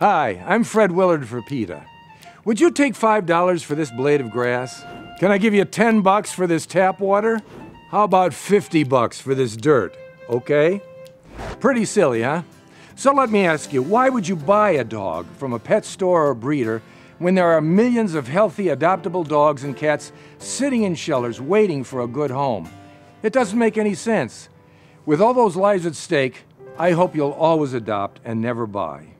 Hi, I'm Fred Willard for PETA. Would you take $5 for this blade of grass? Can I give you 10 bucks for this tap water? How about 50 bucks for this dirt? Okay? Pretty silly, huh? So let me ask you, why would you buy a dog from a pet store or breeder when there are millions of healthy adoptable dogs and cats sitting in shelters waiting for a good home? It doesn't make any sense. With all those lives at stake, I hope you'll always adopt and never buy.